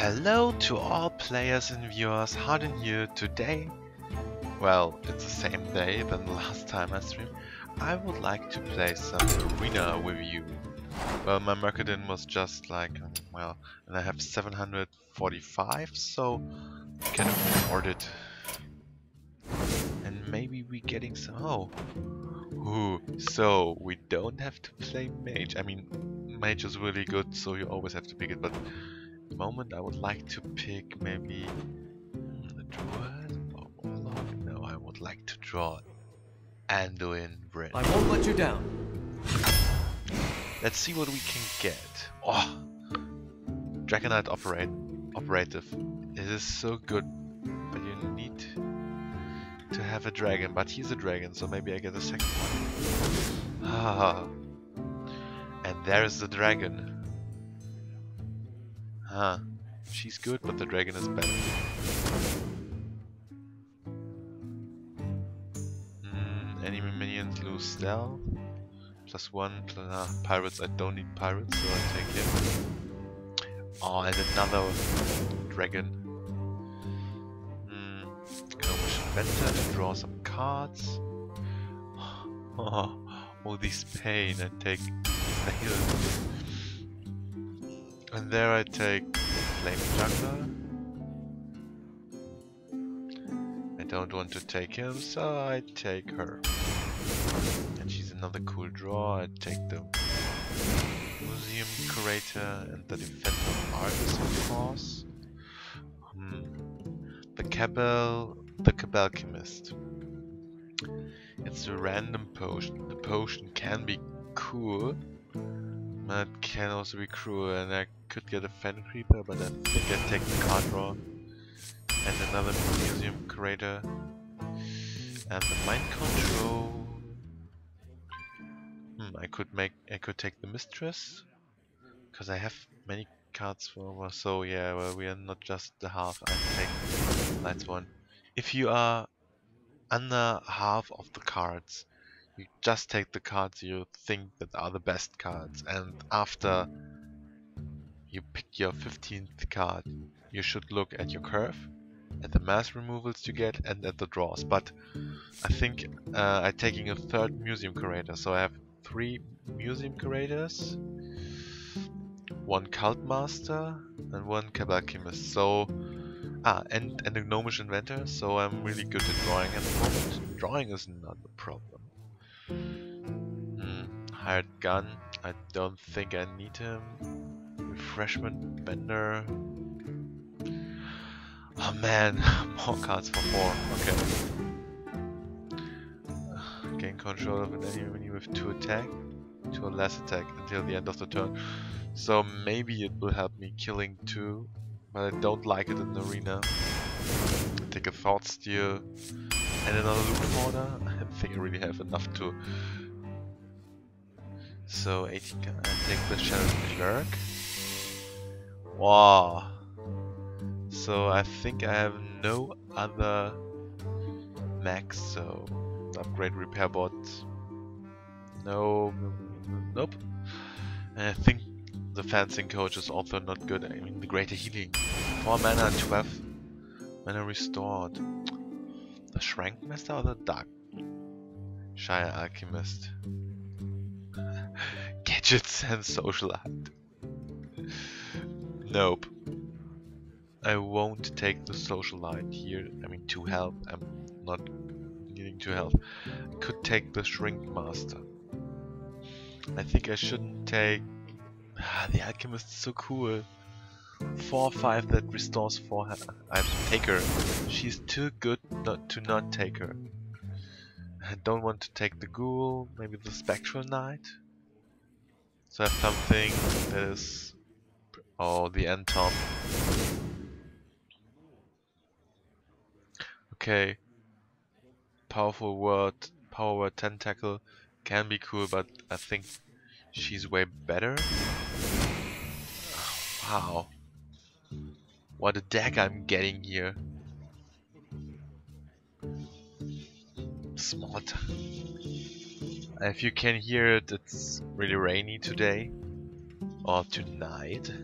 Hello to all players and viewers, Hardin here today. Well, it's the same day than the last time I streamed. I would like to play some arena with you. Well, my Mercadin was just like, um, well, and I have 745, so I can afford it. And maybe we're getting some, oh. Ooh, so we don't have to play mage. I mean, mage is really good, so you always have to pick it, but moment I would like to pick maybe the druid or warlock. No, I would like to draw Anduin Wrynn. I won't let you down. Let's see what we can get. Oh, Drakonid operate operative. It is so good, but you need to have a dragon. But he's a dragon, so maybe I get a second one. Ah, and there's the dragon. Huh. She's good, but the dragon is better. Mm, enemy minions lose stealth. Plus one, plus, uh, pirates, I don't need pirates, so I take him. Oh, and another dragon. Gnomish Inventor to draw some cards. Oh, all this pain, I take And there I take Flame Juggler. I don't want to take him, so I take her. And she's another cool draw. I take the Museum Curator and the Defender Argus, of course. Hmm. The Cabal, the Cabalchemist. It's a random potion. The potion can be cool, but can also be cruel, and I could get a Fen Creeper, but then I think I take the card draw. And another Museum Curator. And the Mind Control. Hmm, I could make, I could take the Mistress. Because I have many cards for, so yeah, well, we are not just the half, I take Lights one. If you are under half of the cards, you just take the cards you think that are the best cards, and after you pick your 15th card, you should look at your curve, at the mass removals you get, and at the draws. But I think uh, I'm taking a third museum curator, so I have three museum curators, one cult master, and one cabalchemist. So ah, and and a gnomish inventor. So I'm really good at drawing at the moment. Drawing is not a problem. Hired gun. I don't think I need him. Refreshment Vendor. Oh man, more cards for four. Okay. Gain control of an enemy with two attack, two or less attack until the end of the turn. So maybe it will help me killing two, but I don't like it in the arena. Take a Thought Steal and another Loot Hoarder. I think I really have enough to. So 18 I take the Shadow Clerk. Wow. So I think I have no other max, so upgrade repair bot. No, nope. And I think the fencing coach is also not good. I mean, the greater healing. 4 mana, 12 mana restored. The Shrinkmeister or the Dark Shire Alchemist? Gadgetzan Socialite. Nope. I won't take the Socialite here. I mean, to help. I'm not needing to help. Could take the Shrinkmeister. I think I shouldn't take... Ah, the Alchemist is so cool. 4-5 that restores 4 I take her. She's too good not to not take her. I don't want to take the Ghoul, maybe the Spectral Knight. So I have something that is Oh, the end top. Okay. Powerful word, power word tentacle can be cool, but I think she's way better. wow. What a deck I'm getting here. Smart. If you can hear it, it's really rainy today or tonight.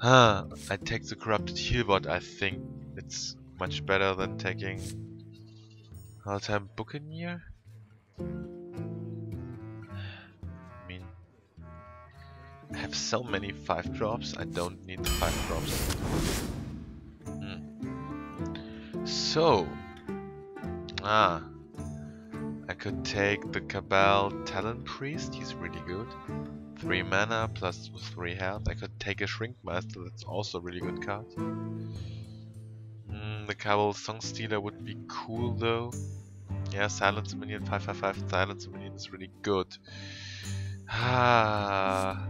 Huh, I take the corrupted healbot, I think it's much better than taking all-time Buccaneer. I mean, I have so many 5 drops, I don't need the 5 drops. Hmm. So, ah, I could take the Cabal Talon Priest, he's really good. 3 mana plus 3 health. I could take a Shrinkmeister, that's also a really good card. Mm, the Kabal Songstealer would be cool though. Yeah, Silence Minion 555 Silence Minion is really good. Ah,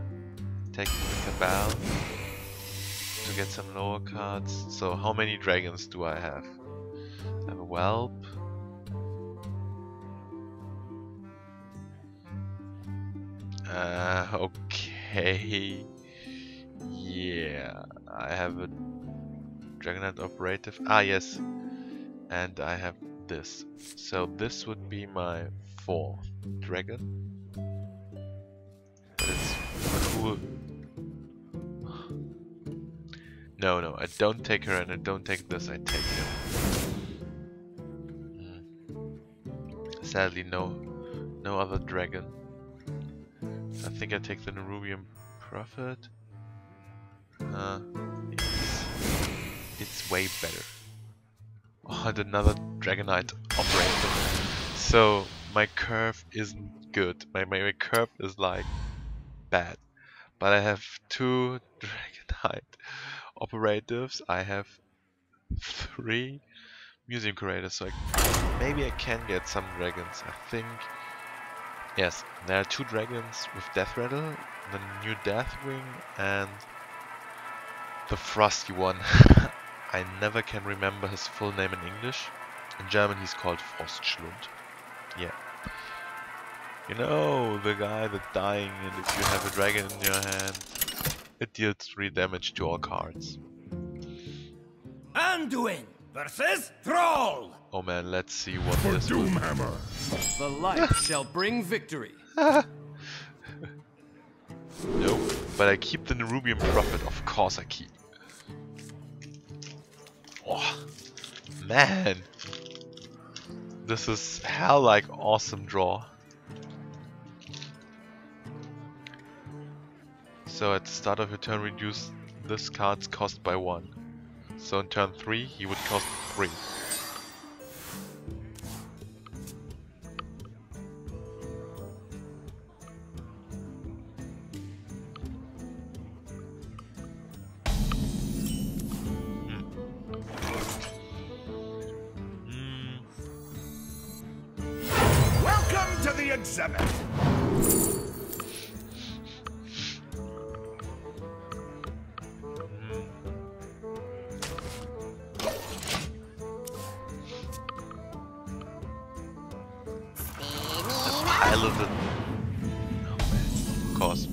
the Cabal to get some lower cards. So how many dragons do I have? I have a Whelp. Uh, okay. Yeah, I have a Drakonid operative. Ah, yes. And I have this. So this would be my fourth dragon. But it's cool. No, no, I don't take her and I don't take this, I take him. Hmm. Sadly, no, no other dragon. I think I take the Nerubian Prophet. Uh, it's, it's way better. Oh, and another Drakonid operator. So my curve isn't good. My, my, my curve is like bad. But I have two Drakonid operatives. I have three museum curators. So I, maybe I can get some dragons. I think Yes, there are two dragons with Death Rattle, the new Deathwing and the Frosty one. I never can remember his full name in English. In German he's called Frostschlund. Yeah. You know, the guy that's dying and if you have a dragon in your hand, it deals 3 damage to all cards. Anduin versus Thrall! Oh man, let's see what For this Doomhammer. The light shall bring victory. Nope. But I keep the Nerubian Prophet, of course I keep. Oh, man. This is hell like awesome draw. So at the start of your turn reduce this card's cost by 1. So in turn 3 he would cost 3. Piloted. Oh man, of course.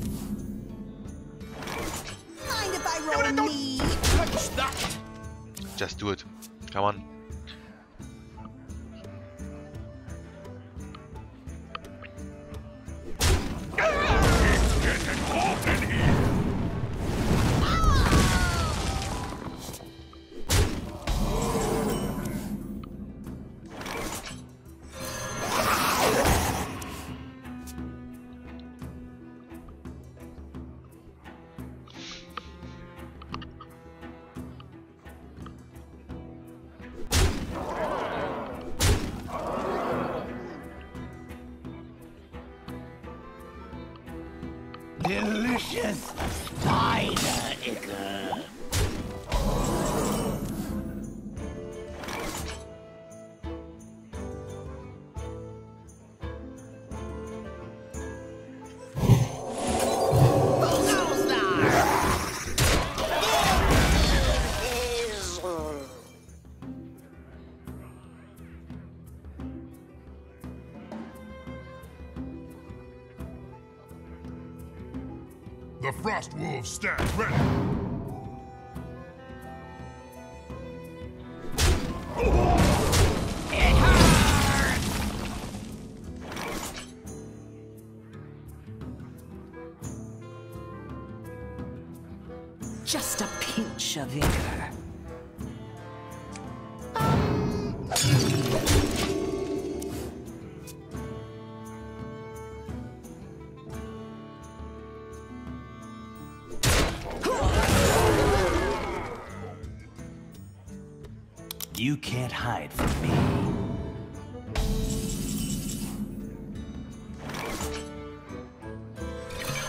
Mind if I roll me? Touch that. Just do it. Come on. Delicious spider ichor. The Frost Wolves stand ready. Just a pinch of vigor. Can't hide from me.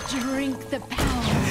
Drink the power.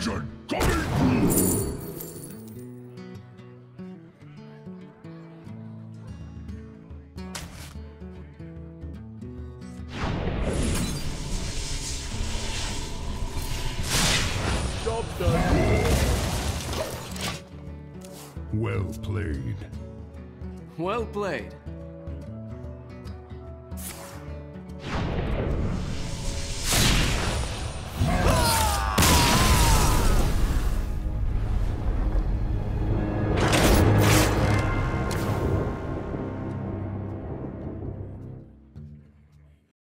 Coming. Well played. Well played.